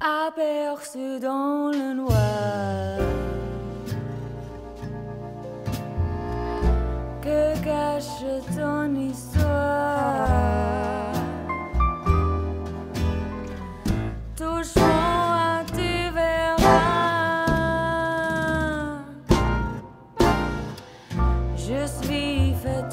aperçu dans le noir que cache ton histoire. Touchant, tu verras. Je suis fait